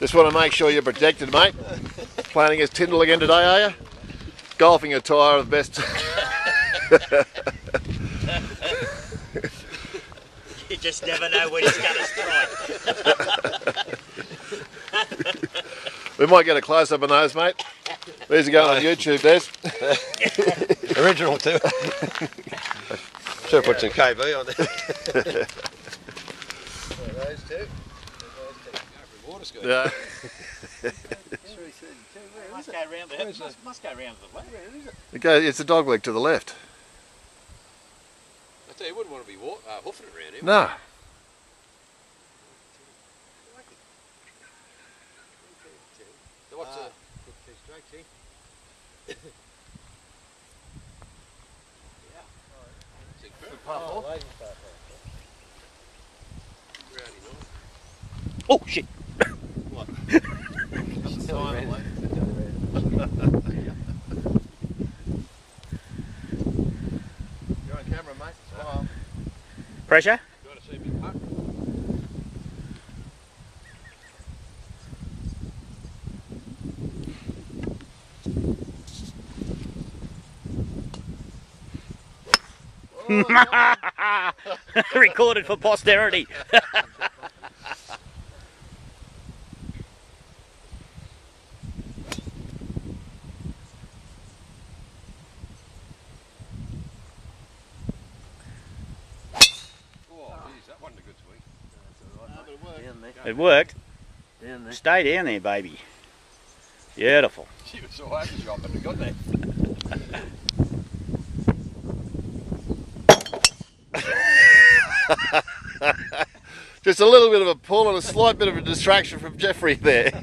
Just want to make sure you're protected, mate. Planning against Tyndall again today, are you? Golfing attire of the best. You just never know when he's going to strike. we might get a close up on those, mate. These are going on YouTube, Des. Original too. Should have put some KB on there. Those two. Water's good. Yeah. must go round the, must, must go round the left. It goes, it's a dog leg to the left. I tell you, you wouldn't want to be wa- uh, hoofing it around here. No. So what's Ah. uh, Six barrel? Rowdy night. Oh shit! Camera, mate. Smile. Pressure? You want to see me puck? Recorded for posterity. Oh, geez, that wasn't a good swing. It worked. Down there. Stay down there, baby. Beautiful. She was so happy shot, but we got there. Just a little bit of a pull and a slight bit of a distraction from Jeffrey there. Do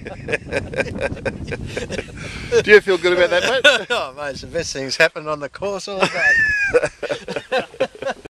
you feel good about that, mate? oh, mate, it's the best thing's happened on the course all day.